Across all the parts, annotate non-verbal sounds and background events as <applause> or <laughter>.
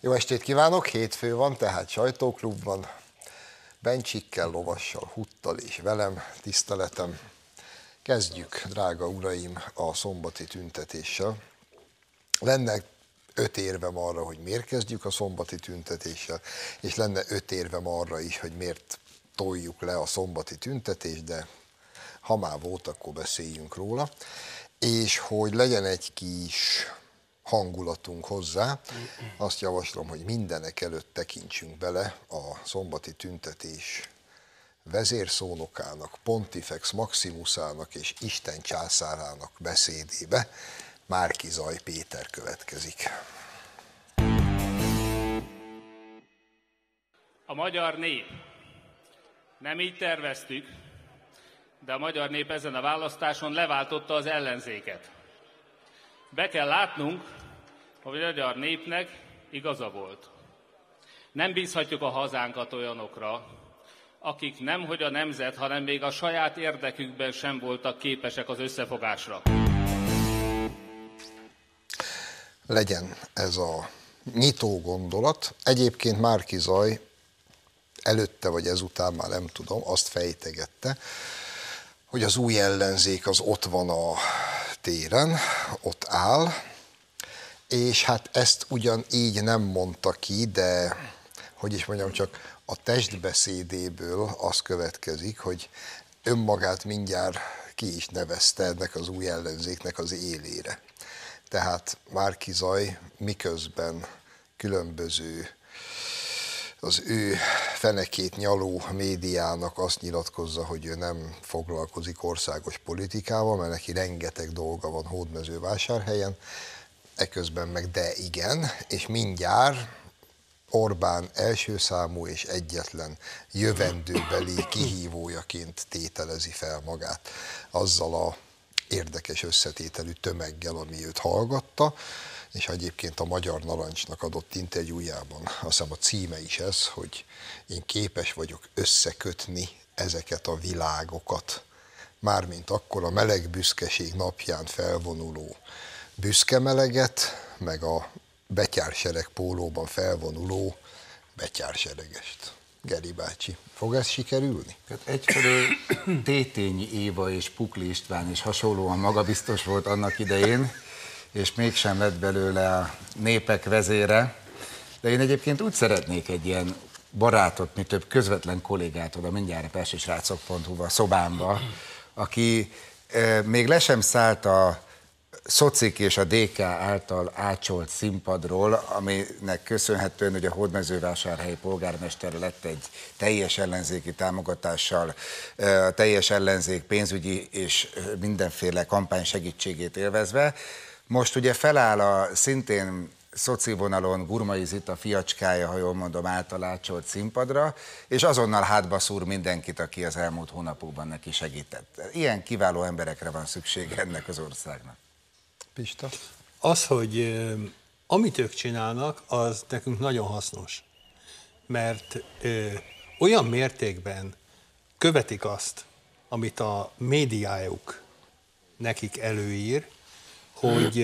Jó estét kívánok, hétfő van, tehát sajtóklubban. Bencsikkel, Lovassal, Huttal és velem, tiszteletem. Kezdjük, drága uraim, a szombati tüntetéssel. Lenne öt érvem arra, hogy miért kezdjük a szombati tüntetéssel, és lenne öt érvem arra is, hogy miért toljuk le a szombati tüntetést, de ha már volt, akkor beszéljünk róla. És hogy legyen egy kis hangulatunk hozzá. Azt javaslom, hogy mindenek előtt tekintsünk bele a szombati tüntetés vezérszónokának, Pontifex Maximusának és Isten császárának beszédébe. Márki Zaj Péter következik. A magyar nép. Nem így terveztük, de a magyar nép ezen a választáson leváltotta az ellenzéket. Be kell látnunk, a magyar népnek igaza volt. Nem bízhatjuk a hazánkat olyanokra, akik nem hogy a nemzet, hanem még a saját érdekükben sem voltak képesek az összefogásra. Legyen ez a nyitó gondolat. Egyébként Márki Zaj előtte vagy ezután már nem tudom, azt fejtegette, hogy az új ellenzék az ott van a téren, ott áll, és hát ezt ugyan így nem mondta ki, de hogy is mondjam, csak a testbeszédéből az következik, hogy önmagát mindjárt ki is nevezte ennek az új ellenzéknek az élére. Tehát Márki Zaj miközben különböző az ő fenekét nyaló médiának azt nyilatkozza, hogy ő nem foglalkozik országos politikával, mert neki rengeteg dolga van hódmezővásárhelyen, eközben meg de igen, és mindjárt Orbán első számú és egyetlen jövendőbeli kihívójaként tételezi fel magát azzal a érdekes összetételű tömeggel, ami őt hallgatta, és egyébként a Magyar Narancsnak adott interjújában, azt hiszem a címe is ez, hogy én képes vagyok összekötni ezeket a világokat, mármint akkor a meleg büszkeség napján felvonuló büszke meleget, meg a betyársereg pólóban felvonuló betyárseregest. Geri bácsi, fog ez sikerülni? Hát egyfelől Tétényi Éva és Pukli István is hasonlóan magabiztos volt annak idején, és mégsem lett belőle a népek vezére. De én egyébként úgy szeretnék egy ilyen barátot, mi több közvetlen kollégát oda mindjárt a persisrácok.hu-ba, szobámba, aki e, még le sem szállt a Szocik és a DK által ácsolt színpadról, aminek köszönhetően, hogy a hódmezővásárhelyi polgármester lett egy teljes ellenzéki támogatással, a teljes ellenzék pénzügyi és mindenféle kampány segítségét élvezve. Most ugye feláll a szintén szoci vonalon Gurmai Zita fiacskája, ha jól mondom, által ácsolt színpadra, és azonnal hátba szúr mindenkit, aki az elmúlt hónapokban neki segített. Ilyen kiváló emberekre van szüksége ennek az országnak. Pista? Az, hogy amit ők csinálnak, az nekünk nagyon hasznos. Mert ö, olyan mértékben követik azt, amit a médiájuk nekik előír, hogy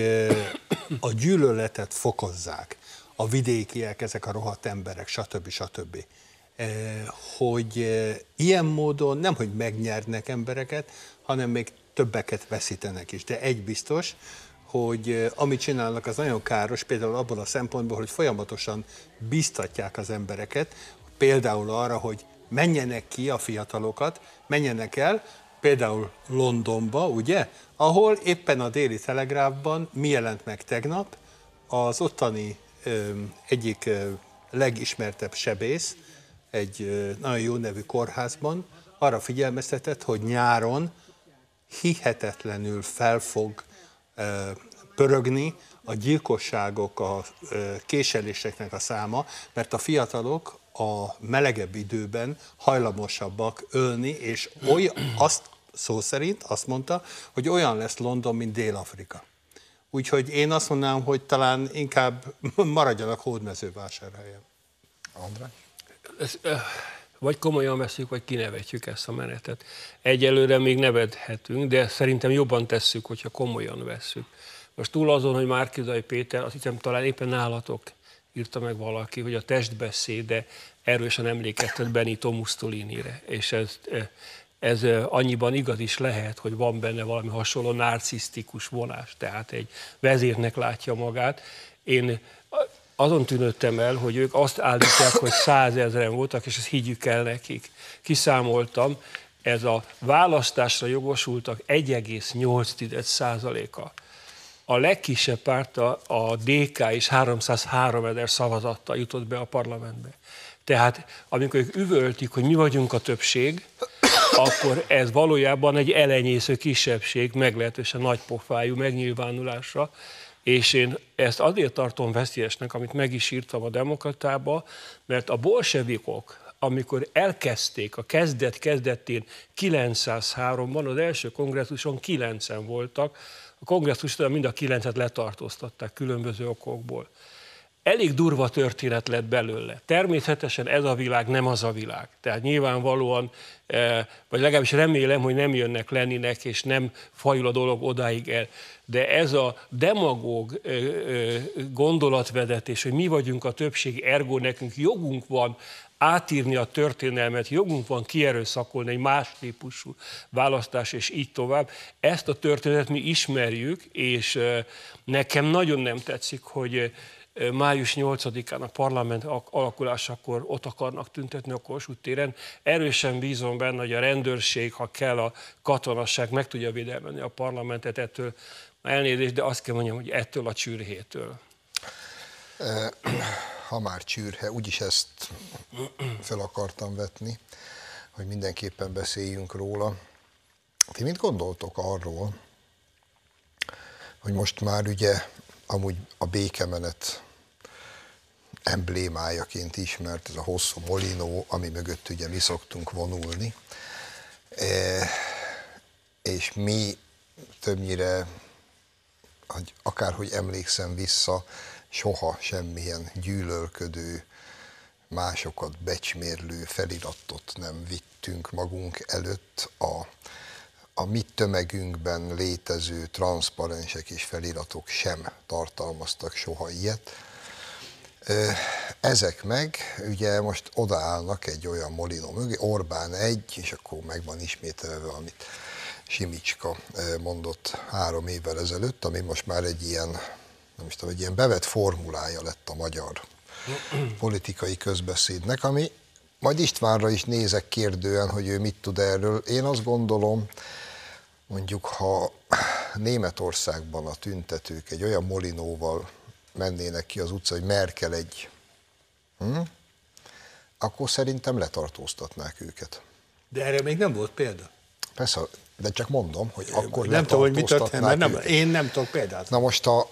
a gyűlöletet fokozzák. A vidékiek, ezek a rohadt emberek, stb. stb. Hogy ilyen módon nem, hogy megnyernek embereket, hanem még többeket veszítenek is. De egy biztos, hogy amit csinálnak, az nagyon káros, például abból a szempontból, hogy folyamatosan biztatják az embereket, például arra, hogy menjenek ki a fiatalokat, menjenek el, például Londonba, ugye, ahol éppen a déli telegráfban mi jelent meg tegnap, az ottani ö, egyik ö, legismertebb sebész, egy ö, nagyon jó nevű kórházban arra figyelmeztetett, hogy nyáron hihetetlenül fel fog pörögni a gyilkosságok, a késeléseknek a száma, mert a fiatalok a melegebb időben hajlamosabbak ölni, és olyan, azt szó szerint azt mondta, hogy olyan lesz London, mint Dél-Afrika. Úgyhogy én azt mondanám, hogy talán inkább <laughs> maradjanak hódmezővásárhelyen. András? Ez, vagy komolyan veszük, vagy kinevetjük ezt a menetet. Egyelőre még nevethetünk, de szerintem jobban tesszük, hogyha komolyan veszük. Most túl azon, hogy Márkizai Péter, azt hiszem talán éppen nálatok írta meg valaki, hogy a testbeszéde erősen emlékeztet Benito Mussolini-re, és ez, ez annyiban igaz is lehet, hogy van benne valami hasonló narcisztikus vonás, tehát egy vezérnek látja magát. Én azon tűnöttem el, hogy ők azt állítják, hogy százezren voltak, és ezt higgyük el nekik. Kiszámoltam, ez a választásra jogosultak 1,8 százaléka. A legkisebb párt a DK is 303 ezer szavazattal jutott be a parlamentbe. Tehát amikor ők üvöltik, hogy mi vagyunk a többség, akkor ez valójában egy elenyésző kisebbség meglehetősen nagy pofájú megnyilvánulásra, és én ezt azért tartom veszélyesnek, amit meg is írtam a demokratába, mert a bolsevikok, amikor elkezdték a kezdet kezdetén 903-ban, az első kongresszuson 9 voltak, a kongresszuson mind a 9-et letartóztatták különböző okokból elég durva történet lett belőle. Természetesen ez a világ nem az a világ. Tehát nyilvánvalóan, eh, vagy legalábbis remélem, hogy nem jönnek lenninek, és nem fajul a dolog odáig el. De ez a demagóg eh, eh, gondolatvedetés, hogy mi vagyunk a többség, ergo nekünk jogunk van átírni a történelmet, jogunk van kierőszakolni egy más típusú választás, és így tovább. Ezt a történetet mi ismerjük, és nekem nagyon nem tetszik, hogy május 8-án a parlament alakulásakor ott akarnak tüntetni a Kossuth téren. Erősen bízom benne, hogy a rendőrség, ha kell, a katonasság meg tudja védelmezni a parlamentet ettől. Elnézést, de azt kell mondjam, hogy ettől a csürhétől. <clears throat> Ha már csürhe, úgyis ezt fel akartam vetni, hogy mindenképpen beszéljünk róla. Ti mit gondoltok arról, hogy most már ugye amúgy a békemenet emblémájaként ismert, ez a hosszú molinó, ami mögött ugye mi szoktunk vonulni. E, és mi többnyire, hogy akárhogy emlékszem vissza, soha semmilyen gyűlölködő, másokat becsmérlő feliratot nem vittünk magunk előtt a, a mi tömegünkben létező transzparensek és feliratok sem tartalmaztak soha ilyet. Ezek meg ugye most odaállnak egy olyan molinó mögé, Orbán egy, és akkor meg van ismételve, amit Simicska mondott három évvel ezelőtt, ami most már egy ilyen, nem is tudom, egy ilyen bevett formulája lett a magyar politikai közbeszédnek, ami majd Istvánra is nézek kérdően, hogy ő mit tud erről. Én azt gondolom, mondjuk, ha Németországban a tüntetők egy olyan molinóval mennének ki az utca, hogy Merkel egy, hm? akkor szerintem letartóztatnák őket. De erre még nem volt példa. Persze, de csak mondom, hogy akkor Nem tudom, hogy mit történt, mert nem, én nem tudok példát. Na most a,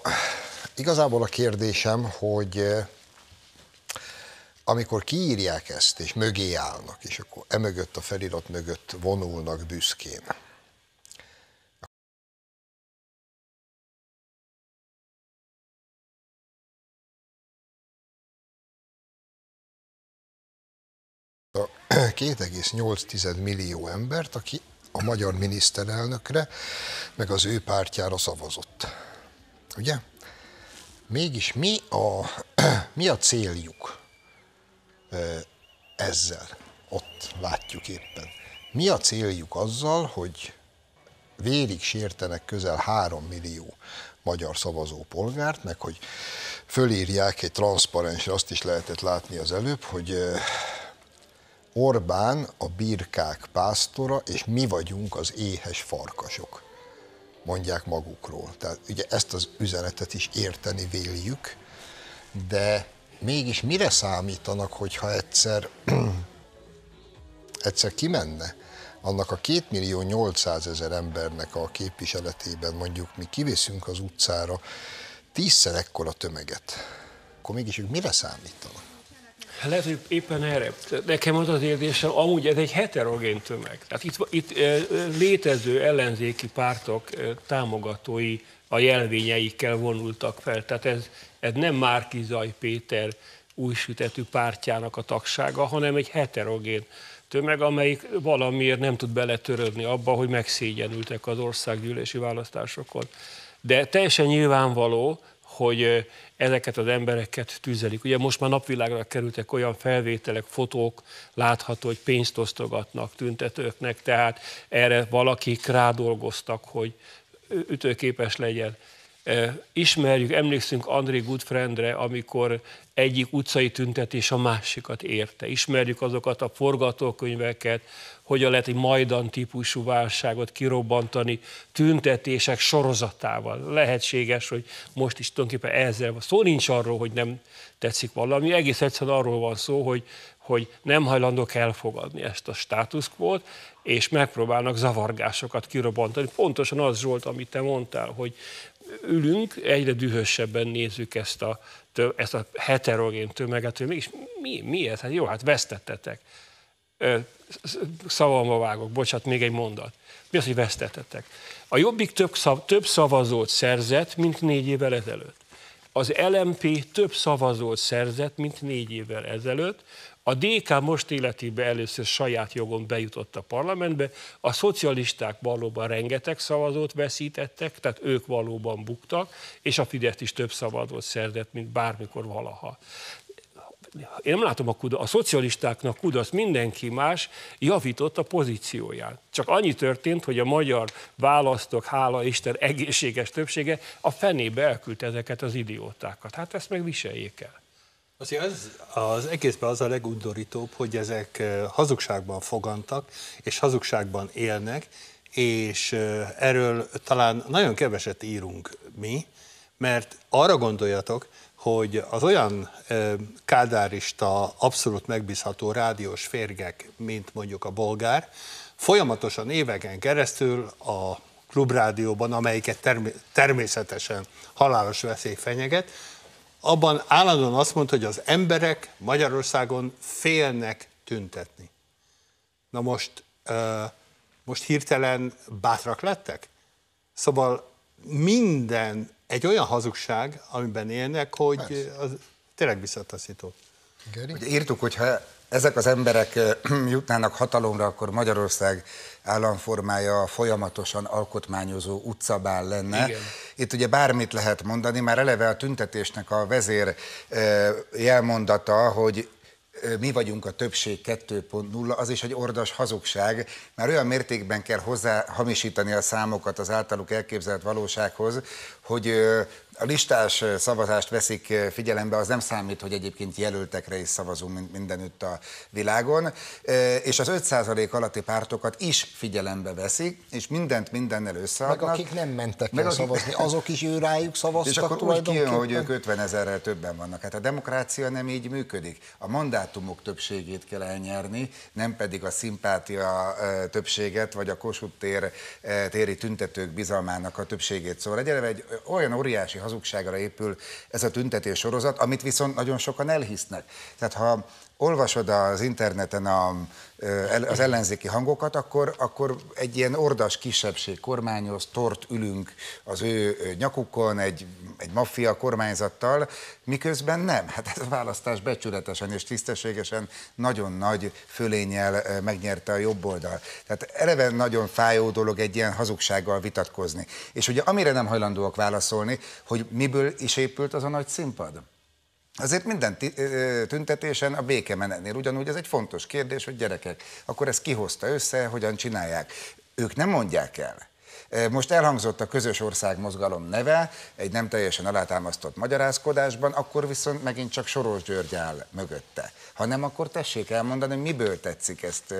igazából a kérdésem, hogy eh, amikor kiírják ezt, és mögé állnak, és akkor emögött a felirat mögött vonulnak büszkén, 2,8 millió embert, aki a magyar miniszterelnökre, meg az ő pártjára szavazott. Ugye? Mégis mi a, <clears throat> mi a céljuk ezzel? Ott látjuk éppen. Mi a céljuk azzal, hogy vérig sértenek közel 3 millió magyar szavazó polgárt, meg hogy fölírják egy transzparensre, azt is lehetett látni az előbb, hogy Orbán a birkák pásztora, és mi vagyunk az éhes farkasok, mondják magukról. Tehát ugye ezt az üzenetet is érteni véljük, de mégis mire számítanak, hogyha egyszer, <clears throat> egyszer kimenne annak a 2 millió 800 ezer embernek a képviseletében mondjuk mi kivészünk az utcára tízszer ekkora tömeget, akkor mégis ők mire számítanak? Hát lehet, hogy éppen erre. Nekem az az érzésem, amúgy ez egy heterogén tömeg. Tehát itt, itt létező ellenzéki pártok támogatói a jelvényeikkel vonultak fel. Tehát ez, ez nem Márkizaj Péter újsütetű pártjának a tagsága, hanem egy heterogén tömeg, amelyik valamiért nem tud beletörődni abba, hogy megszégyenültek az országgyűlési választásokon. De teljesen nyilvánvaló, hogy ezeket az embereket tüzelik. Ugye most már napvilágra kerültek olyan felvételek, fotók, látható, hogy pénzt osztogatnak tüntetőknek, tehát erre valakik rádolgoztak, hogy ütőképes legyen. Ismerjük, emlékszünk André Goodfriendre, amikor egyik utcai tüntetés a másikat érte. Ismerjük azokat a forgatókönyveket, hogyan lehet egy majdan típusú válságot kirobbantani tüntetések sorozatával. Lehetséges, hogy most is tulajdonképpen ezzel van. Szó nincs arról, hogy nem tetszik valami, egész egyszerűen arról van szó, hogy, hogy nem hajlandók elfogadni ezt a státuszkvót, és megpróbálnak zavargásokat kirobbantani. Pontosan az Zsolt, amit te mondtál, hogy ülünk, egyre dühösebben nézzük ezt a, ezt a heterogén tömeget, hogy mégis mi, mi? Hát jó, hát vesztettetek. Szavamma vágok, bocsánat, még egy mondat. Mi az, hogy vesztettetek? A Jobbik több, szav, több szavazót szerzett, mint négy évvel ezelőtt. Az LMP több szavazót szerzett, mint négy évvel ezelőtt. A DK most életében először saját jogon bejutott a parlamentbe, a szocialisták valóban rengeteg szavazót veszítettek, tehát ők valóban buktak, és a Fidesz is több szavazót szerzett, mint bármikor valaha én nem látom a kudarc, a szocialistáknak kudarc, mindenki más javított a pozícióján. Csak annyi történt, hogy a magyar választók, hála Isten, egészséges többsége a fenébe elküldte ezeket az idiótákat. Hát ezt meg viseljék el. Azért az, az egészben az a legundorítóbb, hogy ezek hazugságban fogantak, és hazugságban élnek, és erről talán nagyon keveset írunk mi, mert arra gondoljatok, hogy az olyan kádárista, abszolút megbízható rádiós férgek, mint mondjuk a bolgár, folyamatosan éveken keresztül a klubrádióban, amelyiket term- természetesen halálos veszély fenyeget, abban állandóan azt mondta, hogy az emberek Magyarországon félnek tüntetni. Na most, most hirtelen bátrak lettek? Szóval minden egy olyan hazugság, amiben élnek, hogy az tényleg visszataszító. Ugye írtuk, hogyha ezek az emberek <clears throat> jutnának hatalomra, akkor Magyarország államformája folyamatosan alkotmányozó utcabál lenne. Igen. Itt ugye bármit lehet mondani, már eleve a tüntetésnek a vezér jelmondata, hogy mi vagyunk a többség 2.0, az is egy ordas hazugság, mert olyan mértékben kell hozzá hamisítani a számokat az általuk elképzelt valósághoz, hogy a listás szavazást veszik figyelembe, az nem számít, hogy egyébként jelöltekre is szavazunk mindenütt a világon, és az 5% alatti pártokat is figyelembe veszik, és mindent mindennel összeadnak. Meg akik nem mentek el akik... szavazni, azok is ő rájuk szavaztak És akkor úgy kijön, hogy ők 50 ezerrel többen vannak. Hát a demokrácia nem így működik. A mandátumok többségét kell elnyerni, nem pedig a szimpátia többséget, vagy a Kossuth tér, téri tüntetők bizalmának a többségét. Szóval egy olyan óriási hazugságra épül ez a tüntetés sorozat, amit viszont nagyon sokan elhisznek. Tehát ha olvasod az interneten a, az ellenzéki hangokat, akkor, akkor egy ilyen ordas kisebbség kormányoz, tort ülünk az ő nyakukon egy, egy maffia kormányzattal, miközben nem. Hát ez a választás becsületesen és tisztességesen nagyon nagy fölényel megnyerte a jobb oldal. Tehát eleve nagyon fájó dolog egy ilyen hazugsággal vitatkozni. És ugye amire nem hajlandóak válaszolni, hogy miből is épült az a nagy színpad? Azért minden tüntetésen a békemenetnél ugyanúgy ez egy fontos kérdés, hogy gyerekek, akkor ezt kihozta össze, hogyan csinálják. Ők nem mondják el. Most elhangzott a közös ország mozgalom neve egy nem teljesen alátámasztott magyarázkodásban, akkor viszont megint csak Soros György áll mögötte. Ha nem, akkor tessék elmondani, miből tetszik ezt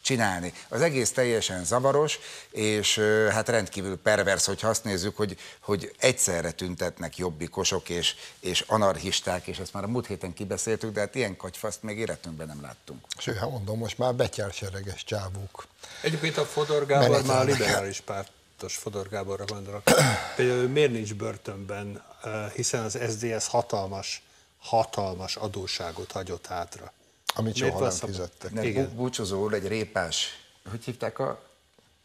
csinálni. Az egész teljesen zavaros, és hát rendkívül pervers, hogyha azt nézzük, hogy, hogy egyszerre tüntetnek jobbikosok és, és anarchisták, és ezt már a múlt héten kibeszéltük, de hát ilyen kagyfaszt még életünkben nem láttunk. Sőt, hát mondom, most már betyársereges csávók. Egyébként a Fodor Gábor már liberális párt biztos Fodor Gáborra gondolok. Például miért nincs börtönben, hiszen az SDS hatalmas, hatalmas adóságot hagyott hátra. Amit soha nem fizettek. Nem, Igen. búcsúzó egy répás, hogy hívták a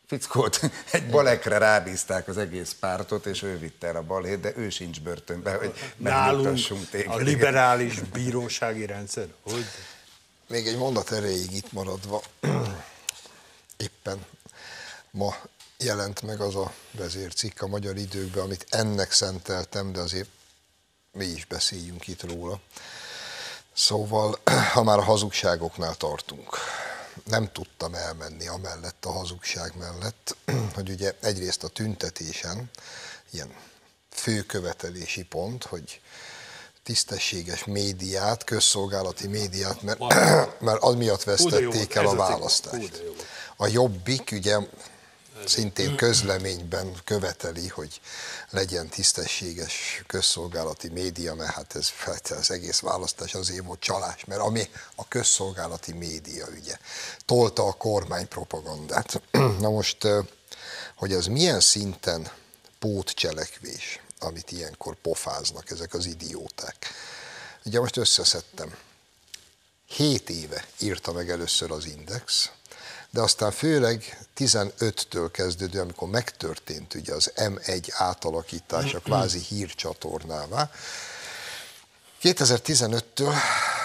fickót, <laughs> egy balekre rábízták az egész pártot, és ő vitte el a balhét, de ő sincs börtönbe, hogy Nálunk téged. a liberális bírósági rendszer, hogy? Még egy mondat erejéig itt maradva, <clears throat> éppen ma jelent meg az a vezércikk a magyar időkben, amit ennek szenteltem, de azért mi is beszéljünk itt róla. Szóval, <clears throat> ha már a hazugságoknál tartunk, nem tudtam elmenni amellett a hazugság mellett, <clears throat> hogy ugye egyrészt a tüntetésen ilyen főkövetelési pont, hogy tisztességes médiát, közszolgálati médiát, mert, <clears throat> mert az miatt vesztették el a választást. A jobbik ugye szintén közleményben követeli, hogy legyen tisztességes közszolgálati média, mert hát ez, hát az egész választás azért volt csalás, mert ami a közszolgálati média ügye, tolta a kormány propagandát. <clears throat> Na most, hogy az milyen szinten pótcselekvés, amit ilyenkor pofáznak ezek az idióták. Ugye most összeszedtem. Hét éve írta meg először az Index, de aztán főleg 15-től kezdődő, amikor megtörtént ugye az M1 átalakítása kvázi hírcsatornává, 2015-től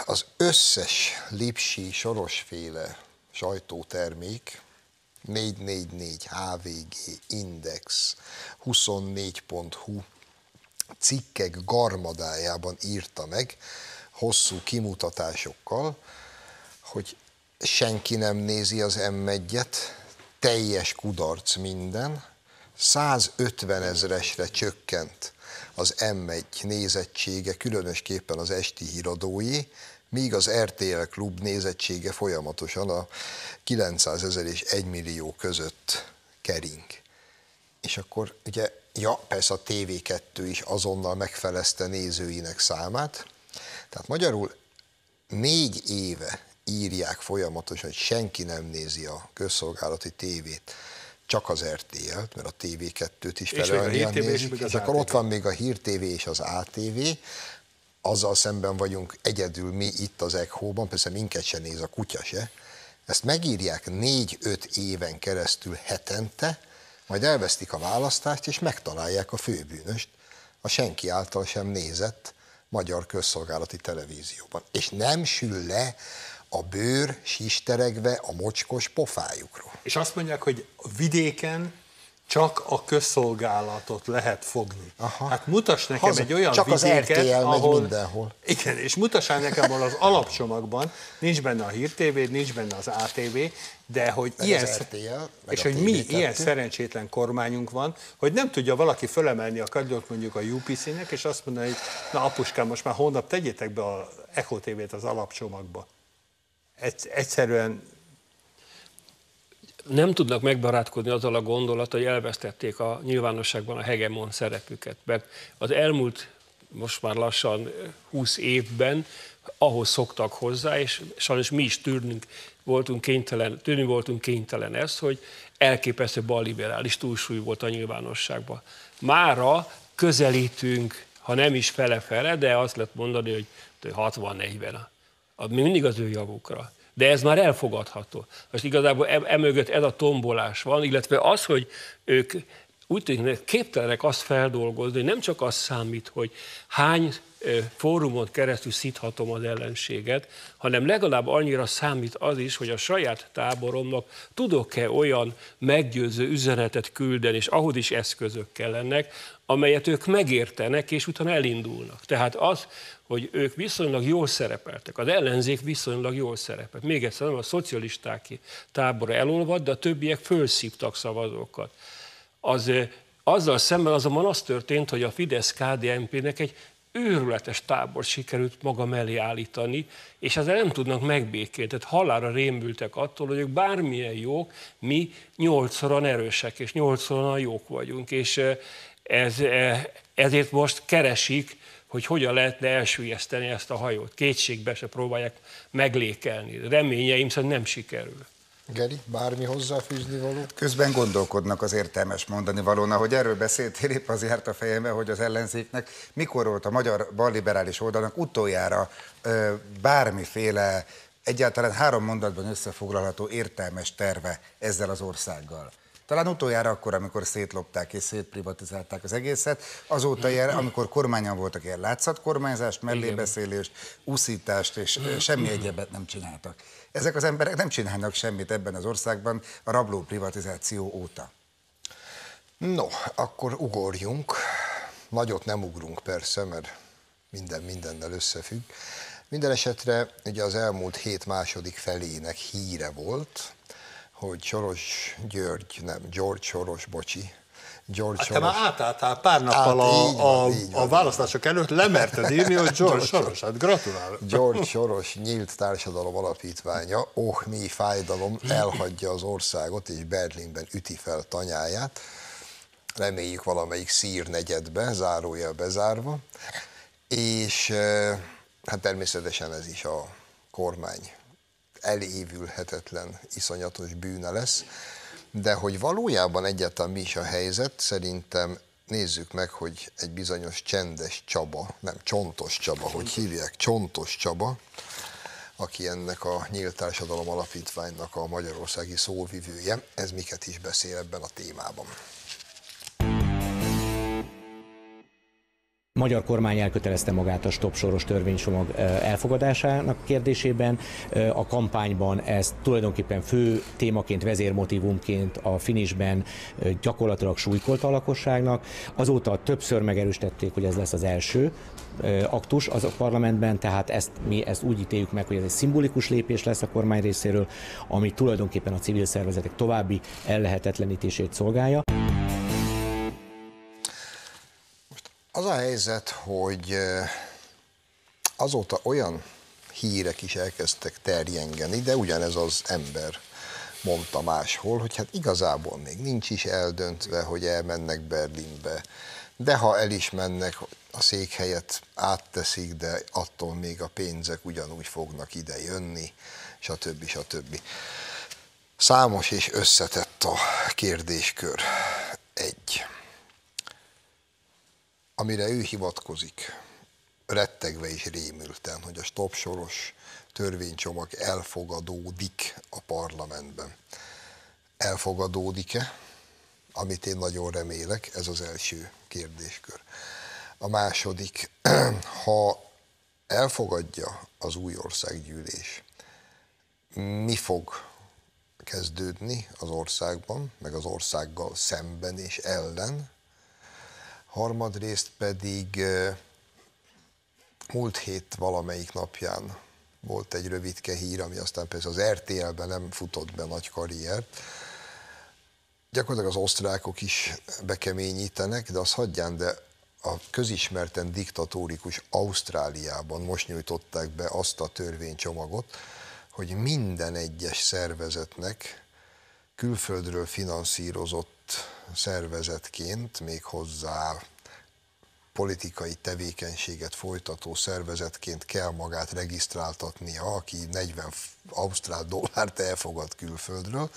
az összes Lipsi sorosféle sajtótermék, 444, HVG, Index, 24.hu cikkek garmadájában írta meg, hosszú kimutatásokkal, hogy senki nem nézi az M1-et, teljes kudarc minden, 150 ezresre csökkent az M1 nézettsége, különösképpen az esti híradói, míg az RTL klub nézettsége folyamatosan a 900 ezer és 1 millió között kering. És akkor ugye, ja, persze a TV2 is azonnal megfelezte nézőinek számát, tehát magyarul négy éve írják folyamatosan, hogy senki nem nézi a közszolgálati tévét, csak az RTL-t, mert a TV2-t is felelően nézik, és akkor ott van még a Hír TV és az ATV, azzal szemben vagyunk egyedül mi itt az ECHO-ban, persze minket se néz a kutya se, ezt megírják négy-öt éven keresztül hetente, majd elvesztik a választást, és megtalálják a főbűnöst, a senki által sem nézett magyar közszolgálati televízióban. És nem sül le a bőr sisteregve a mocskos pofájukról. És azt mondják, hogy vidéken csak a közszolgálatot lehet fogni. Aha. Hát mutass nekem Haza, egy olyan csak vidéket, az RTL ahol, mindenhol. Igen, és mutassál nekem, ahol az alapcsomagban nincs benne a Hír TV, nincs benne az ATV, de hogy meg ilyen, RTL, és hogy mi TV ilyen szerencsétlen kormányunk van, hogy nem tudja valaki fölemelni a kardot mondjuk a UPC-nek, és azt mondani, hogy na apuskám, most már hónap tegyétek be a Echo TV-t az alapcsomagba. Egyszerűen nem tudnak megbarátkozni azzal a gondolat, hogy elvesztették a nyilvánosságban a hegemon szerepüket. Mert az elmúlt most már lassan 20 évben ahhoz szoktak hozzá, és sajnos mi is tűrnünk voltunk kénytelen, tűnni voltunk kénytelen ezt, hogy elképesztő balliberális túlsúly volt a nyilvánosságban. Mára közelítünk, ha nem is fele-fele, de azt lehet mondani, hogy 60-40 mindig az ő javukra. De ez már elfogadható. Most igazából emögött ez a tombolás van, illetve az, hogy ők úgy tűnik, hogy képtelenek azt feldolgozni, hogy nem csak az számít, hogy hány fórumon keresztül szíthatom az ellenséget, hanem legalább annyira számít az is, hogy a saját táboromnak tudok-e olyan meggyőző üzenetet küldeni, és ahhoz is eszközök kellenek, amelyet ők megértenek, és utána elindulnak. Tehát az, hogy ők viszonylag jól szerepeltek, az ellenzék viszonylag jól szerepelt. Még egyszer, nem a szocialisták tábora elolvad, de a többiek fölszívtak szavazókat. Az, azzal szemben azonban az történt, hogy a Fidesz-KDNP-nek egy őrületes tábor sikerült maga mellé állítani, és ezzel nem tudnak megbékélni. Tehát halára rémültek attól, hogy ők bármilyen jók, mi nyolcszoran erősek, és nyolcszoran jók vagyunk. És ez, ezért most keresik hogy hogyan lehetne elsüllyeszteni ezt a hajót. Kétségbe se próbálják meglékelni. Reményeim szerint nem sikerül. Geri, bármi hozzáfűzni való? Közben gondolkodnak az értelmes mondani valóna, hogy erről beszéltél, épp az járt a fejembe, hogy az ellenzéknek mikor volt a magyar balliberális oldalnak utoljára ö, bármiféle, egyáltalán három mondatban összefoglalható értelmes terve ezzel az országgal. Talán utoljára akkor, amikor szétlopták és szétprivatizálták az egészet, azóta ilyen, amikor kormányon voltak ilyen látszatkormányzást, mellébeszélést, uszítást, és semmi egyebet nem csináltak. Ezek az emberek nem csinálnak semmit ebben az országban a rabló privatizáció óta. No, akkor ugorjunk. Nagyot nem ugrunk persze, mert minden mindennel összefügg. Minden esetre ugye az elmúlt hét második felének híre volt, hogy Soros György, nem, George Soros, bocsi, George hát Soros. Te már átálltál pár nappal Át, a, van, a, a választások előtt, lemerted írni, hogy George Soros, hát gratulálok. George <laughs> Soros nyílt társadalom alapítványa, oh mi fájdalom, elhagyja az országot és Berlinben üti fel tanyáját. Reméljük valamelyik szír negyedbe, zárója bezárva. És hát természetesen ez is a kormány elévülhetetlen, iszonyatos bűne lesz. De hogy valójában egyáltalán mi is a helyzet, szerintem nézzük meg, hogy egy bizonyos csendes Csaba, nem Csontos Csaba, hogy hívják, Csontos Csaba, aki ennek a Nyílt Társadalom Alapítványnak a magyarországi szóvivője, ez miket is beszél ebben a témában. Magyar kormány elkötelezte magát a stop soros törvénycsomag elfogadásának kérdésében. A kampányban ez tulajdonképpen fő témaként, vezérmotívumként a finisben gyakorlatilag súlykolta a lakosságnak. Azóta többször megerősítették, hogy ez lesz az első aktus az a parlamentben, tehát ezt mi ezt úgy ítéljük meg, hogy ez egy szimbolikus lépés lesz a kormány részéről, ami tulajdonképpen a civil szervezetek további ellehetetlenítését szolgálja. Az a helyzet, hogy azóta olyan hírek is elkezdtek terjengeni, de ugyanez az ember mondta máshol, hogy hát igazából még nincs is eldöntve, hogy elmennek Berlinbe, de ha el is mennek, a székhelyet átteszik, de attól még a pénzek ugyanúgy fognak ide jönni, stb. stb. Számos és összetett a kérdéskör. Egy amire ő hivatkozik, rettegve és rémülten, hogy a stopsoros törvénycsomag elfogadódik a parlamentben. Elfogadódik-e? Amit én nagyon remélek, ez az első kérdéskör. A második, <clears throat> ha elfogadja az új országgyűlés, mi fog kezdődni az országban, meg az országgal szemben és ellen, harmadrészt pedig múlt hét valamelyik napján volt egy rövidke hír, ami aztán persze az RTL-ben nem futott be nagy karriert. Gyakorlatilag az osztrákok is bekeményítenek, de az hagyján, de a közismerten diktatórikus Ausztráliában most nyújtották be azt a törvénycsomagot, hogy minden egyes szervezetnek külföldről finanszírozott szervezetként, még hozzá politikai tevékenységet folytató szervezetként kell magát regisztráltatnia, aki 40 ausztrál dollárt elfogad külföldről,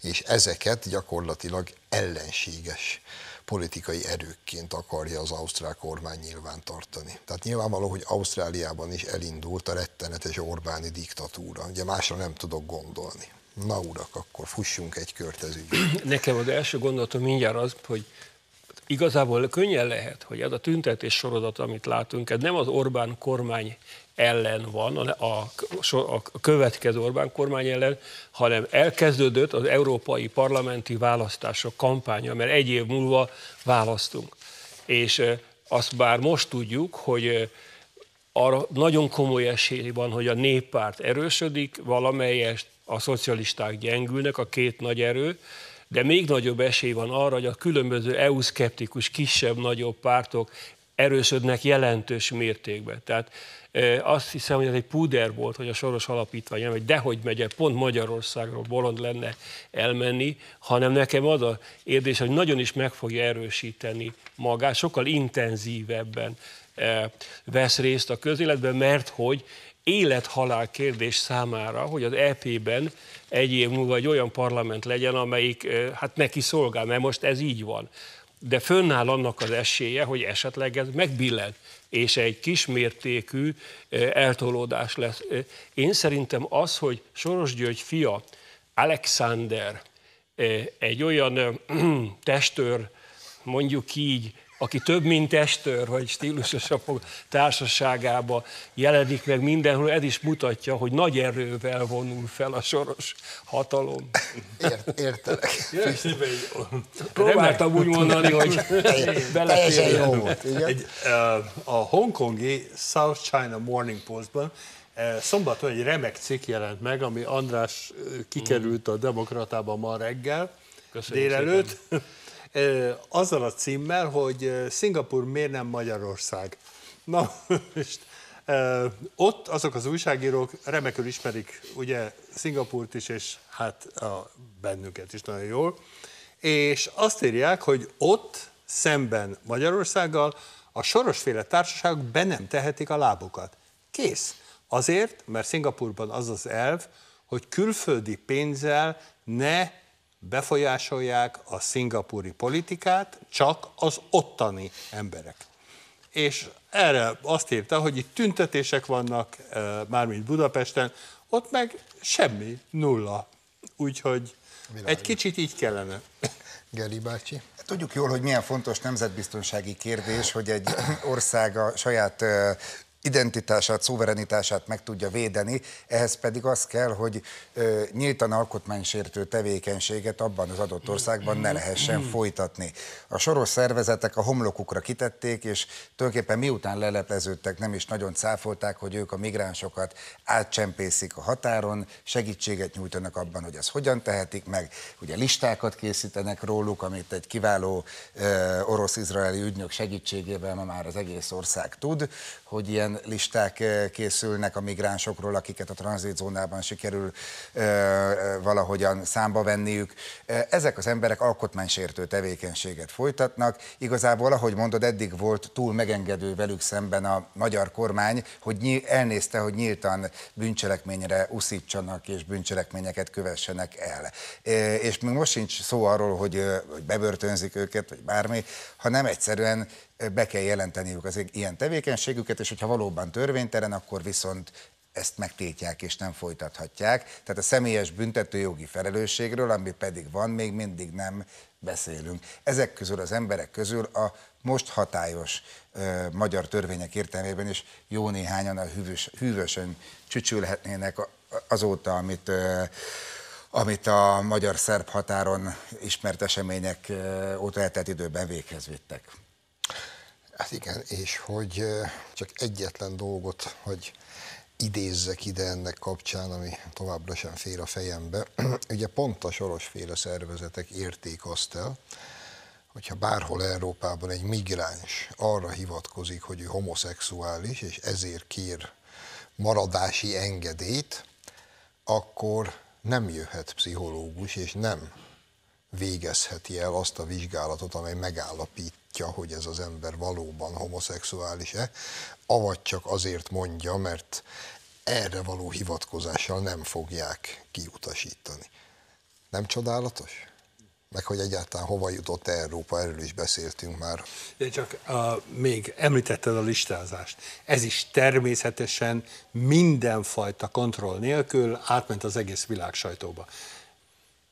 és ezeket gyakorlatilag ellenséges politikai erőkként akarja az ausztrál kormány nyilván tartani. Tehát nyilvánvaló, hogy Ausztráliában is elindult a rettenetes Orbáni diktatúra. Ugye másra nem tudok gondolni. Na urak, akkor fussunk egy kört ez <clears throat> Nekem az első gondolatom mindjárt az, hogy igazából könnyen lehet, hogy ez a tüntetés sorozat, amit látunk, ez nem az Orbán kormány ellen van, a, a, a következő Orbán kormány ellen, hanem elkezdődött az európai parlamenti választások kampánya, mert egy év múlva választunk. És azt bár most tudjuk, hogy arra nagyon komoly esély van, hogy a néppárt erősödik, valamelyest a szocialisták gyengülnek, a két nagy erő, de még nagyobb esély van arra, hogy a különböző EU-szkeptikus, kisebb-nagyobb pártok erősödnek jelentős mértékben. Tehát azt hiszem, hogy ez egy puder volt, hogy a Soros Alapítvány, vagy dehogy megye, pont Magyarországról bolond lenne elmenni, hanem nekem az a érdés, hogy nagyon is meg fogja erősíteni magát, sokkal intenzívebben vesz részt a közéletben, mert hogy élet-halál kérdés számára, hogy az EP-ben egy év múlva egy olyan parlament legyen, amelyik hát neki szolgál, mert most ez így van. De fönnáll annak az esélye, hogy esetleg ez megbillen, és egy kismértékű eltolódás lesz. Én szerintem az, hogy Soros György fia, Alexander, egy olyan <clears throat> testőr, mondjuk így, aki több mint testőr, vagy stílusosabb társaságába jelenik meg mindenhol, ez is mutatja, hogy nagy erővel vonul fel a soros hatalom. Ért, értelek. Próbáltam úgy mondani, hogy. Igen? Egy, a hongkongi South China Morning Postban szombaton egy remek cikk jelent meg, ami András kikerült a Demokratában ma reggel, Köszönjük délelőtt, azzal a címmel, hogy Szingapur miért nem Magyarország. Na, <laughs> és ott azok az újságírók remekül ismerik ugye Szingapurt is, és hát a bennünket is nagyon jól, és azt írják, hogy ott szemben Magyarországgal a sorosféle társaságok be nem tehetik a lábukat. Kész. Azért, mert Szingapurban az az elv, hogy külföldi pénzzel ne befolyásolják a szingapúri politikát, csak az ottani emberek. És erre azt írta, hogy itt tüntetések vannak, mármint Budapesten, ott meg semmi, nulla. Úgyhogy egy kicsit így kellene. Geri bácsi. Tudjuk jól, hogy milyen fontos nemzetbiztonsági kérdés, hogy egy ország a saját identitását, szuverenitását meg tudja védeni, ehhez pedig az kell, hogy ö, nyíltan alkotmánysértő tevékenységet abban az adott országban ne lehessen folytatni. A soros szervezetek a homlokukra kitették, és tulajdonképpen miután lelepleződtek, nem is nagyon cáfolták, hogy ők a migránsokat átcsempészik a határon, segítséget nyújtanak abban, hogy ezt hogyan tehetik meg. Ugye listákat készítenek róluk, amit egy kiváló orosz-izraeli ügynök segítségével ma már az egész ország tud, hogy ilyen listák eh, készülnek a migránsokról, akiket a tranzitzónában sikerül eh, valahogyan számba venniük. Eh, ezek az emberek alkotmánysértő tevékenységet folytatnak. Igazából, ahogy mondod, eddig volt túl megengedő velük szemben a magyar kormány, hogy elnézte, hogy nyíltan bűncselekményre uszítsanak és bűncselekményeket kövessenek el. És még most sincs szó arról, hogy bebörtönzik őket, vagy bármi, hanem egyszerűen be kell jelenteniük az ilyen tevékenységüket, és hogyha valóban törvénytelen, akkor viszont ezt megtétják és nem folytathatják. Tehát a személyes büntetőjogi felelősségről, ami pedig van, még mindig nem beszélünk. Ezek közül az emberek közül a most hatályos ö, magyar törvények értelmében is jó néhányan a hűvös, hűvösön csücsülhetnének azóta, amit, ö, amit a magyar-szerb határon ismert események óta eltelt időben véghez vittek. Hát igen, és hogy csak egyetlen dolgot, hogy idézzek ide ennek kapcsán, ami továbbra sem fér a fejembe. <clears throat> Ugye pont a sorosféle szervezetek érték azt el, hogyha bárhol Európában egy migráns arra hivatkozik, hogy ő homoszexuális, és ezért kér maradási engedélyt, akkor nem jöhet pszichológus, és nem végezheti el azt a vizsgálatot, amely megállapít látja, hogy ez az ember valóban homoszexuális-e, avagy csak azért mondja, mert erre való hivatkozással nem fogják kiutasítani. Nem csodálatos? Meg hogy egyáltalán hova jutott Európa, erről is beszéltünk már. De csak uh, még említetted a listázást. Ez is természetesen mindenfajta kontroll nélkül átment az egész világ sajtóba.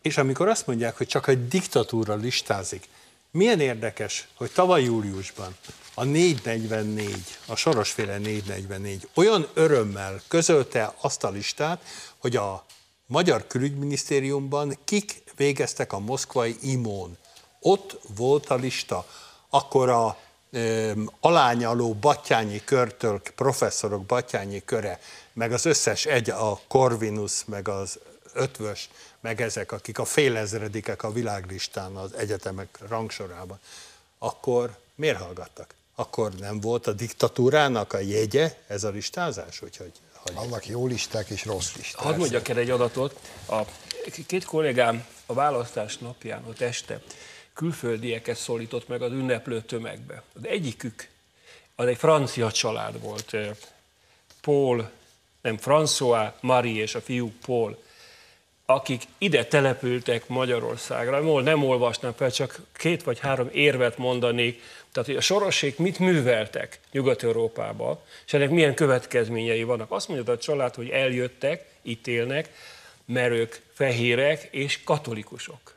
És amikor azt mondják, hogy csak egy diktatúra listázik, milyen érdekes, hogy tavaly júliusban a 444, a sorosféle 444 olyan örömmel közölte azt a listát, hogy a Magyar Külügyminisztériumban kik végeztek a moszkvai imón. Ott volt a lista. Akkor a ö, alányaló Batyányi körtől, professzorok Batyányi köre, meg az összes egy, a Corvinus, meg az ötvös, meg ezek, akik a félezredikek a világlistán az egyetemek rangsorában, akkor miért hallgattak? Akkor nem volt a diktatúrának a jegye ez a listázás? Úgyhogy, hogy... Vannak jó listák és rossz listák. Hadd mondjak el egy adatot. A két kollégám a választás napján, ott este külföldieket szólított meg az ünneplő tömegbe. Az egyikük, az egy francia család volt, Paul, nem François, Marie és a fiú Paul akik ide települtek Magyarországra, nem olvasnám fel, csak két vagy három érvet mondani, tehát hogy a sorosék mit műveltek Nyugat-Európába, és ennek milyen következményei vannak. Azt mondja a család, hogy eljöttek, itt élnek, mert ők fehérek és katolikusok.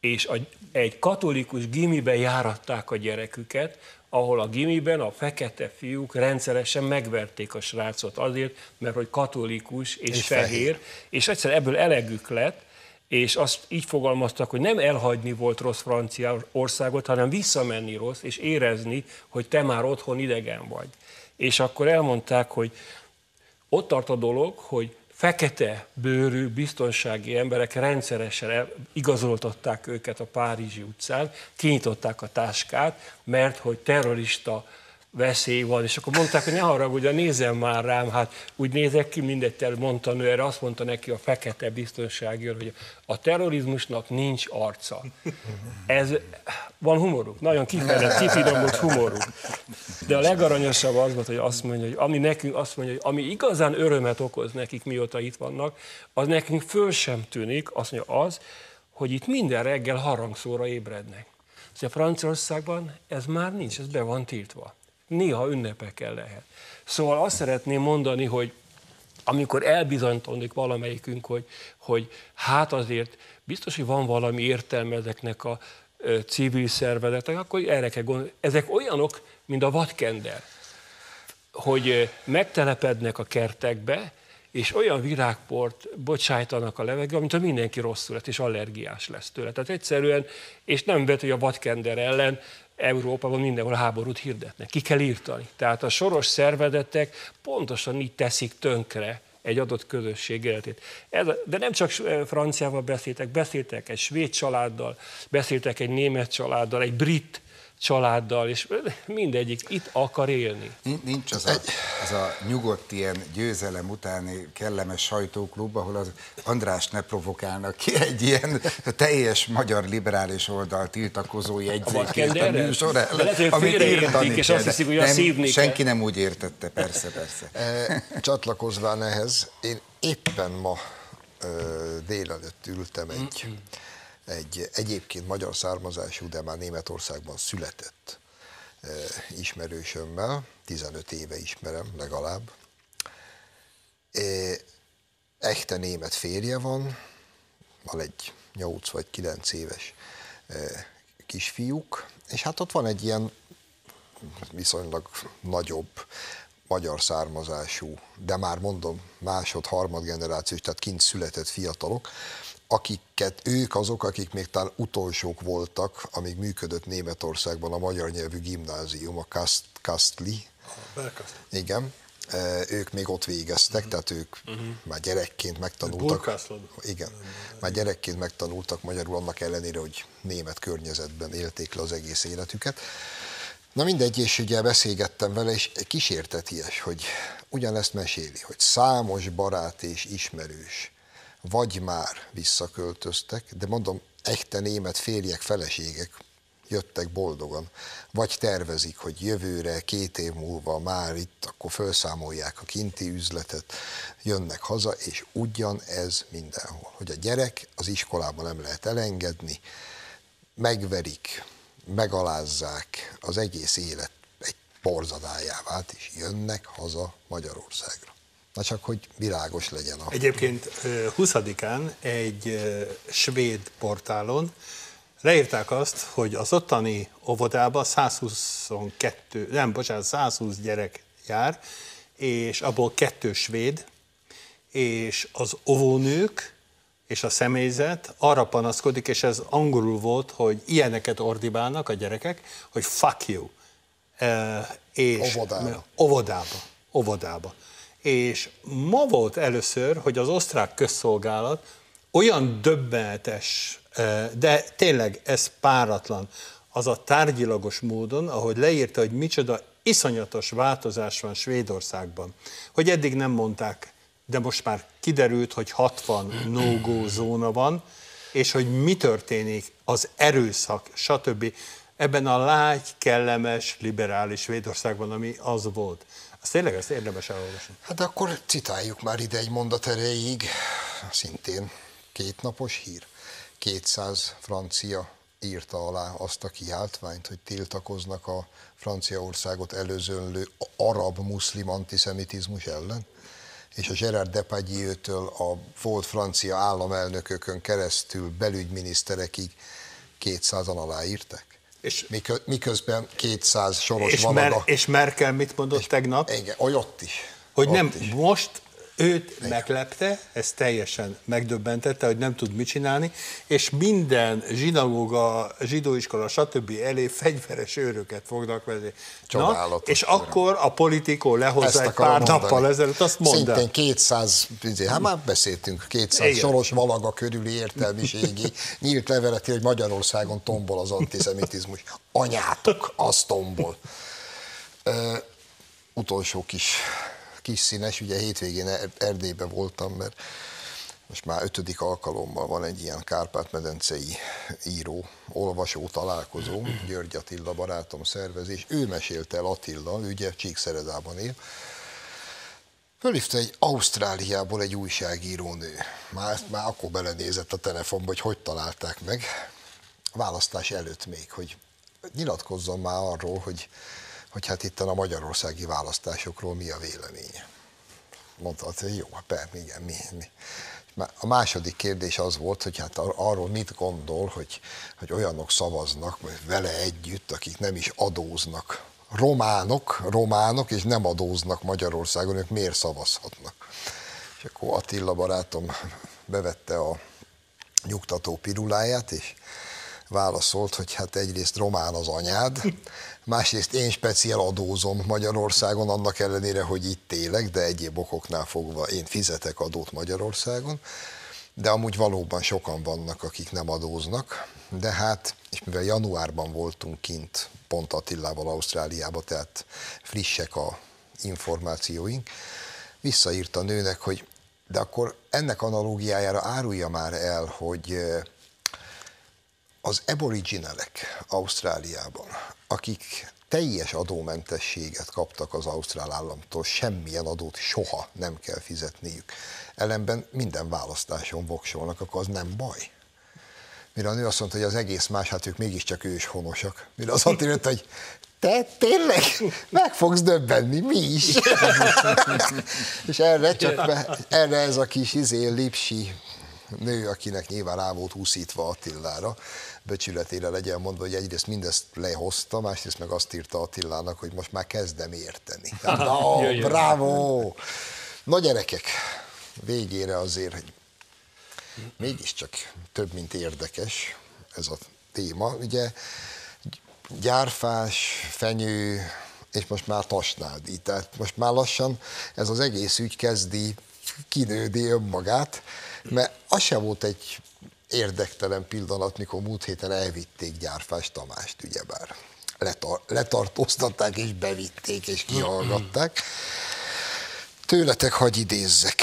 és egy katolikus gimibe járatták a gyereküket, ahol a gimiben a fekete fiúk rendszeresen megverték a srácot azért, mert hogy katolikus és, és fehér, fehér, és egyszer ebből elegük lett, és azt így fogalmaztak, hogy nem elhagyni volt rossz francia országot, hanem visszamenni rossz, és érezni, hogy te már otthon idegen vagy. És akkor elmondták, hogy ott tart a dolog, hogy fekete bőrű biztonsági emberek rendszeresen igazoltatták őket a Párizsi utcán, kinyitották a táskát, mert hogy terrorista veszély van, és akkor mondták, hogy ne haragudj, nézem már rám, hát úgy nézek ki, mindegy, mondta nő, erre azt mondta neki a fekete biztonsági hogy a terrorizmusnak nincs arca. Ez, van humoruk, nagyon kifejlett, kifinomult humoruk. De a legaranyosabb az volt, hogy azt mondja, hogy ami nekünk azt mondja, hogy ami igazán örömet okoz nekik, mióta itt vannak, az nekünk föl sem tűnik, azt mondja az, hogy itt minden reggel harangszóra ébrednek. Szóval Franciaországban ez már nincs, ez be van tiltva néha ünnepekkel lehet. Szóval azt szeretném mondani, hogy amikor elbizonytalodik valamelyikünk, hogy, hogy hát azért biztos, hogy van valami értelme ezeknek a civil szervezetek, akkor erre kell gondolni. Ezek olyanok, mint a vadkender, hogy megtelepednek a kertekbe, és olyan virágport bocsájtanak a levegő, mint ha mindenki rosszul lett, és allergiás lesz tőle. Tehát egyszerűen, és nem vet, hogy a vadkender ellen Európában mindenhol háborút hirdetnek. Ki kell írtani. Tehát a soros szervezetek pontosan így teszik tönkre egy adott közösség életét. Ez, de nem csak franciával beszéltek, beszéltek egy svéd családdal, beszéltek egy német családdal, egy brit családdal, és mindegyik itt akar élni. Nincs az a, az a nyugodt ilyen győzelem utáni kellemes sajtóklub, ahol az András ne provokálnak ki egy ilyen teljes magyar liberális oldal tiltakozó jegyzékét a, műsor ellen, amit írtani és azt hiszik, hogy a nem, Senki nem úgy értette, persze, persze. <laughs> E, csatlakozván ehhez, én éppen ma e, délelőtt ültem egy egy egyébként magyar származású, de már Németországban született e, ismerősömmel, 15 éve ismerem legalább. E, echte német férje van, van egy 8 vagy 9 éves e, kisfiúk, és hát ott van egy ilyen viszonylag nagyobb magyar származású, de már mondom másod, harmad generációs, tehát kint született fiatalok, akiket ők azok, akik még talán utolsók voltak, amíg működött Németországban a magyar nyelvű gimnázium, a Kast, Kastli. Igen, e, ők még ott végeztek, uh-huh. tehát ők uh-huh. már gyerekként megtanultak. Igen, már gyerekként megtanultak magyarul annak ellenére, hogy német környezetben élték le az egész életüket. Na mindegy, és ugye beszélgettem vele, és kísérteties, hogy ugyanezt meséli, hogy számos barát és ismerős vagy már visszaköltöztek, de mondom, echte német férjek, feleségek jöttek boldogan, vagy tervezik, hogy jövőre, két év múlva már itt, akkor felszámolják a kinti üzletet, jönnek haza, és ugyan ez mindenhol, hogy a gyerek az iskolában nem lehet elengedni, megverik, megalázzák, az egész élet egy porzadájá vált, és jönnek haza Magyarországra. Na csak, hogy világos legyen a... Egyébként 20-án egy svéd portálon leírták azt, hogy az ottani óvodába 122, nem, bocsánat, 120 gyerek jár, és abból kettő svéd, és az óvónők és a személyzet arra panaszkodik, és ez angolul volt, hogy ilyeneket ordibálnak a gyerekek, hogy fuck you. E, és óvodába. Óvodába. Óvodába és ma volt először, hogy az osztrák közszolgálat olyan döbbenetes, de tényleg ez páratlan, az a tárgyilagos módon, ahogy leírta, hogy micsoda iszonyatos változás van Svédországban, hogy eddig nem mondták, de most már kiderült, hogy 60 no-go zóna van, és hogy mi történik, az erőszak, stb. ebben a lágy, kellemes, liberális Svédországban, ami az volt. Ez tényleg ezt érdemes elolvasni. Hát akkor citáljuk már ide egy mondat erejéig, szintén kétnapos hír. 200 francia írta alá azt a kiáltványt, hogy tiltakoznak a Franciaországot előzönlő arab-muszlim antiszemitizmus ellen, és a Gerard Depardieu-től a volt francia államelnökökön keresztül belügyminiszterekig 200-an aláírták. És- Mikö- miközben 200 soros És, valaga. Mer- és Merkel mit mondott tegnap? Igen, hogy ott is. Hogy ott nem, Is. most őt meglepte, ez teljesen megdöbbentette, hogy nem tud mit csinálni, és minden zsinagóga, zsidóiskola, stb. elé fegyveres őröket fognak vezetni. Na, és uram. akkor a politikó lehozza egy pár mondani. nappal ezelőtt, azt mondta. Szintén 200, izé, hát már beszéltünk, 200 Igen. soros valaga körüli értelmiségi nyílt leveleti, hogy Magyarországon tombol az antiszemitizmus. Anyátok, az tombol. Ö, utolsó kis, kis színes, ugye hétvégén Er- Erdélyben voltam, mert most már ötödik alkalommal van egy ilyen Kárpát-medencei író, olvasó találkozó, György Attila barátom szervezés. Ő mesélte el Attila, ugye Csíkszeredában él, Fölhívta egy Ausztráliából egy újságíró nő. Már, már akkor belenézett a telefonba, hogy hogy találták meg. Választás előtt még, hogy nyilatkozzon már arról, hogy, hogy hát itt a magyarországi választásokról mi a véleménye. Mondta, hogy jó, hát per, igen, mi, mi. A második kérdés az volt, hogy hát ar- arról mit gondol, hogy, hogy olyanok szavaznak vele együtt, akik nem is adóznak. Románok, románok, és nem adóznak Magyarországon, ők miért szavazhatnak? És akkor Attila barátom bevette a nyugtató piruláját, és válaszolt, hogy hát egyrészt román az anyád, másrészt én speciál adózom Magyarországon, annak ellenére, hogy itt élek, de egyéb okoknál fogva én fizetek adót Magyarországon, de amúgy valóban sokan vannak, akik nem adóznak, de hát, és mivel januárban voltunk kint, pont Attilával Ausztráliába, tehát frissek a információink, visszaírt a nőnek, hogy de akkor ennek analógiájára árulja már el, hogy az aboriginelek Ausztráliában, akik teljes adómentességet kaptak az ausztrál államtól, semmilyen adót soha nem kell fizetniük. Ellenben minden választáson voksolnak, akkor az nem baj. Mire a nő azt mondta, hogy az egész más, hát ők mégiscsak őshonosak. Mire az Attila mondta, hogy te tényleg meg fogsz döbbenni, mi is. <laughs> És erre, csak erre ez a kis izé, lipsi nő, akinek nyilván rá volt úszítva Attilára, becsületére legyen mondva, hogy egyrészt mindezt lehozta, másrészt meg azt írta Attilának, hogy most már kezdem érteni. <laughs> Na, Jöjjön. bravo! Na gyerekek, végére azért, hogy mégiscsak több, mint érdekes ez a téma. Ugye gyárfás, fenyő, és most már tasnádi. Tehát most már lassan ez az egész ügy kezdi kinőni önmagát, mert az sem volt egy érdektelen pillanat, mikor múlt héten elvitték Gyárfás Tamást, ugyebár. Letar- letartóztatták és bevitték és kihallgatták. Tőletek hagy idézzek.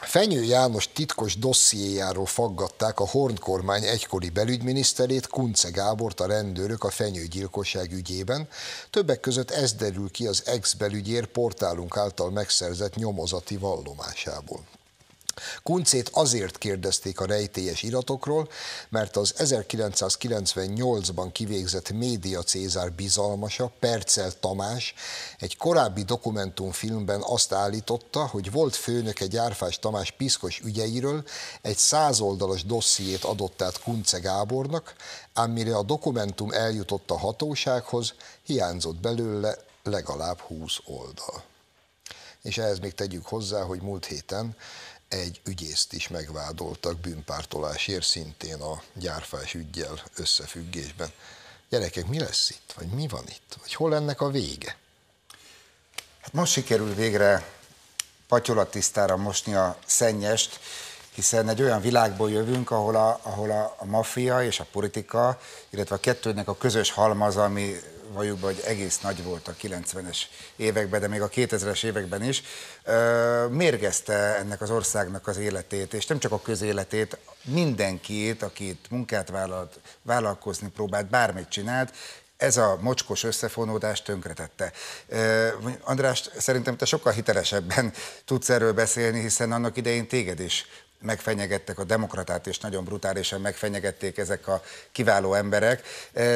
Fenyő János titkos dossziéjáról faggatták a Horn kormány egykori belügyminiszterét, Kunce Gábort a rendőrök a fenyőgyilkosság ügyében. Többek között ez derül ki az ex-belügyér portálunk által megszerzett nyomozati vallomásából. Kuncét azért kérdezték a rejtélyes iratokról, mert az 1998-ban kivégzett média Cézár bizalmasa, Percel Tamás egy korábbi dokumentumfilmben azt állította, hogy volt főnöke Gyárfás Tamás piszkos ügyeiről, egy százoldalas dossziét adott át Kunce Gábornak, ám mire a dokumentum eljutott a hatósághoz, hiányzott belőle legalább 20 oldal. És ehhez még tegyük hozzá, hogy múlt héten egy ügyészt is megvádoltak bűnpártolásért, szintén a gyárfás ügyjel összefüggésben. Gyerekek, mi lesz itt? Vagy mi van itt? Vagy hol ennek a vége? Hát most sikerül végre patyolatisztára mosni a szennyest, hiszen egy olyan világból jövünk, ahol a, ahol a, a maffia és a politika, illetve a kettőnek a közös halmaz, ami valljuk be, hogy egész nagy volt a 90-es években, de még a 2000-es években is, mérgezte ennek az országnak az életét, és nem csak a közéletét, mindenkit, akit munkát vállalt, vállalkozni próbált, bármit csinált, ez a mocskos összefonódás tönkretette. András, szerintem te sokkal hitelesebben tudsz erről beszélni, hiszen annak idején téged is megfenyegettek a demokratát, és nagyon brutálisan megfenyegették ezek a kiváló emberek.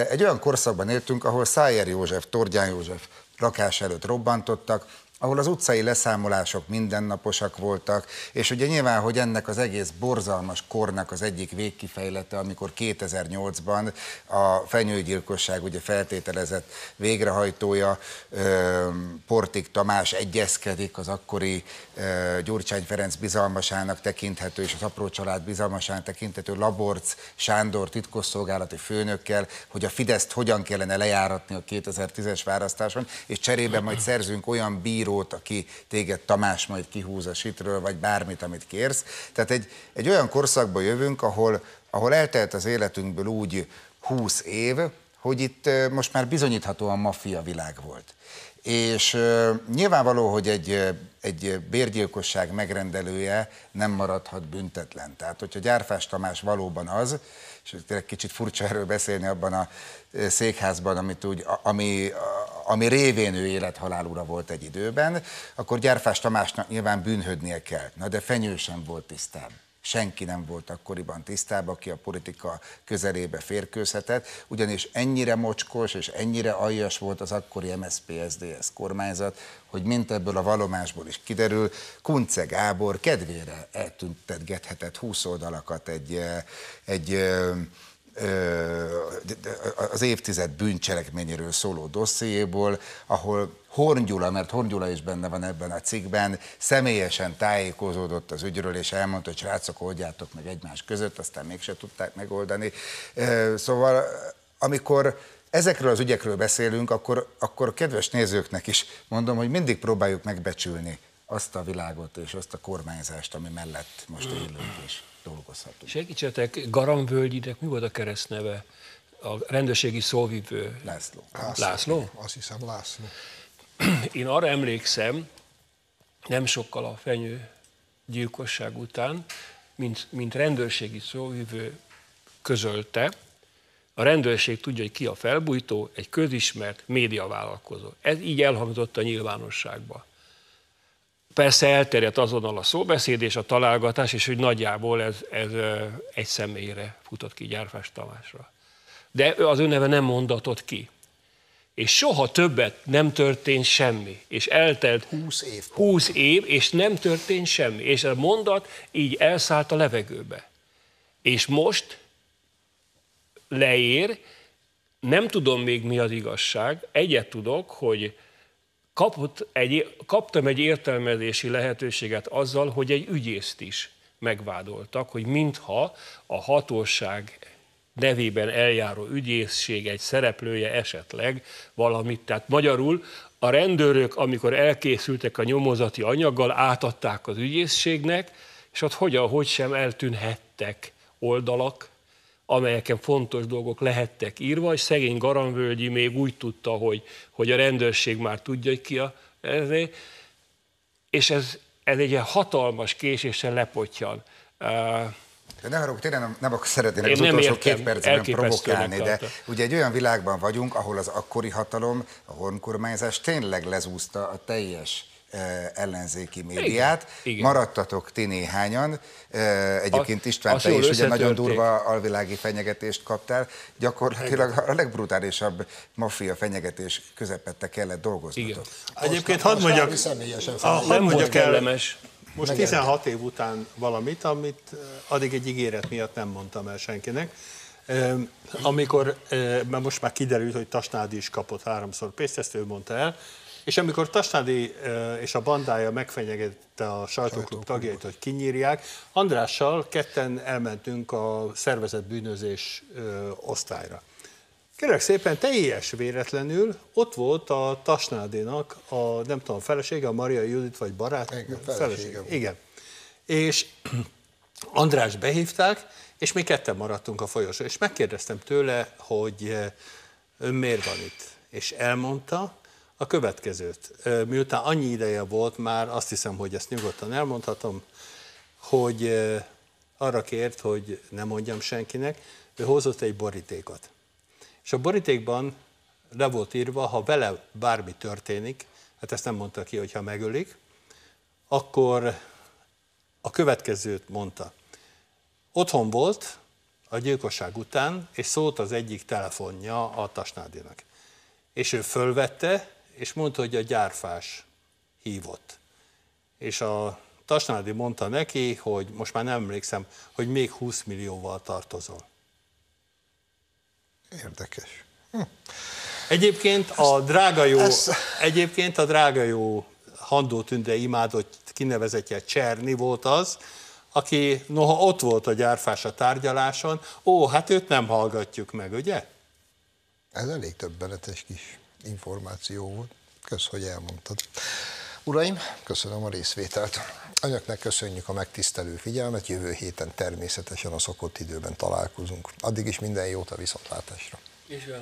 Egy olyan korszakban éltünk, ahol Szájer József, Tordján József lakás előtt robbantottak, ahol az utcai leszámolások mindennaposak voltak, és ugye nyilván, hogy ennek az egész borzalmas kornak az egyik végkifejlete, amikor 2008-ban a fenyőgyilkosság ugye feltételezett végrehajtója Portik Tamás egyezkedik az akkori Gyurcsány Ferenc bizalmasának tekinthető és az apró család bizalmasának tekinthető Laborc Sándor titkosszolgálati főnökkel, hogy a Fideszt hogyan kellene lejáratni a 2010-es választáson, és cserébe majd szerzünk olyan bírót, aki téged Tamás majd kihúz a sitről, vagy bármit, amit kérsz. Tehát egy, egy olyan korszakba jövünk, ahol, ahol eltelt az életünkből úgy 20 év, hogy itt most már bizonyíthatóan maffia világ volt. És uh, nyilvánvaló, hogy egy, egy bérgyilkosság megrendelője nem maradhat büntetlen. Tehát, hogyha Gyárfás Tamás valóban az, és tényleg kicsit furcsa erről beszélni abban a székházban, amit úgy, ami, ami révén ő élethalálúra volt egy időben, akkor Gyárfás Tamásnak nyilván bűnhödnie kell. Na de Fenyő sem volt tisztában senki nem volt akkoriban tisztában, aki a politika közelébe férkőzhetett, ugyanis ennyire mocskos és ennyire aljas volt az akkori MSZP-SZDSZ kormányzat, hogy mint ebből a valomásból is kiderül, Kunce Gábor kedvére eltüntetgethetett 20 oldalakat egy, egy az évtized bűncselekményéről szóló dossziéból, ahol Horn mert Horn is benne van ebben a cikkben, személyesen tájékozódott az ügyről, és elmondta, hogy srácok, oldjátok meg egymás között, aztán mégse tudták megoldani. Szóval, amikor ezekről az ügyekről beszélünk, akkor, akkor kedves nézőknek is mondom, hogy mindig próbáljuk megbecsülni azt a világot és azt a kormányzást, ami mellett most élünk és dolgozhatunk. Segítsetek, Garamvölgyinek mi volt a keresztneve? A rendőrségi szóvivő. László. László. László? Azt hiszem László. Én arra emlékszem, nem sokkal a fenyő gyilkosság után, mint, mint rendőrségi szóvivő közölte, a rendőrség tudja, hogy ki a felbújtó, egy közismert médiavállalkozó. Ez így elhangzott a nyilvánosságba. Persze elterjedt azonnal a szóbeszéd és a találgatás, és hogy nagyjából ez, ez egy személyre futott ki Gyárfás Tamásra. De az ő neve nem mondatott ki és soha többet nem történt semmi. És eltelt 20 év. 20 év, és nem történt semmi. És a mondat így elszállt a levegőbe. És most leér, nem tudom még mi az igazság, egyet tudok, hogy kapott egy, kaptam egy értelmezési lehetőséget azzal, hogy egy ügyészt is megvádoltak, hogy mintha a hatóság nevében eljáró ügyészség egy szereplője esetleg valamit. Tehát magyarul a rendőrök, amikor elkészültek a nyomozati anyaggal, átadták az ügyészségnek, és ott hogyan, hogy sem eltűnhettek oldalak, amelyeken fontos dolgok lehettek írva, és szegény Garamvölgyi még úgy tudta, hogy, hogy a rendőrség már tudja, hogy ki a... És ez, ez egy ilyen hatalmas késéssel lepottyan. De ne haragudj, tényleg nem, nem szeretni az utolsó értem, két percben provokálni, de ugye egy olyan világban vagyunk, ahol az akkori hatalom, a honkormányzás tényleg lezúzta a teljes ellenzéki médiát. Igen, igen. Maradtatok ti néhányan. Eh, egyébként István, te is ugye nagyon durva alvilági fenyegetést kaptál. Gyakorlatilag a legbrutálisabb maffia fenyegetés közepette kellett dolgoznatok. Egyébként hadd mondjak, nem volt kellemes. Most 16 év után valamit, amit eh, addig egy ígéret miatt nem mondtam el senkinek. Amikor, eh, mert most már kiderült, hogy Tasnádi is kapott háromszor pénzt, ezt ő mondta el, és amikor Tasnádi eh, és a bandája megfenyegette a sajtóklub tagjait, hogy kinyírják, Andrással ketten elmentünk a szervezett bűnözés osztályra. Kérlek szépen, teljes véletlenül ott volt a Tasnádénak a, nem tudom, a felesége, a Maria Judit, vagy barát? Igen, felesége. Igen. És <clears throat> András behívták, és mi ketten maradtunk a folyosón, és megkérdeztem tőle, hogy eh, ön miért van itt? És elmondta a következőt. Miután annyi ideje volt már, azt hiszem, hogy ezt nyugodtan elmondhatom, hogy arra kért, hogy ne mondjam senkinek, ő hozott egy borítékot. És a borítékban le volt írva, ha vele bármi történik, hát ezt nem mondta ki, hogyha megölik, akkor a következőt mondta. Otthon volt a gyilkosság után, és szólt az egyik telefonja a Tasnádinak. És ő fölvette, és mondta, hogy a gyárfás hívott. És a Tasnádi mondta neki, hogy most már nem emlékszem, hogy még 20 millióval tartozol. Érdekes. Egyébként a drága jó, Ez- egyébként a drága jó Handó Tünde imádott kinevezetje Cserni volt az, aki noha ott volt a gyárfás a tárgyaláson, ó, hát őt nem hallgatjuk meg, ugye? Ez elég többenetes kis információ volt. Kösz, hogy elmondtad. Uraim, köszönöm a részvételt. Önöknek köszönjük a megtisztelő figyelmet, jövő héten természetesen a szokott időben találkozunk. Addig is minden jót a viszontlátásra. És, uh,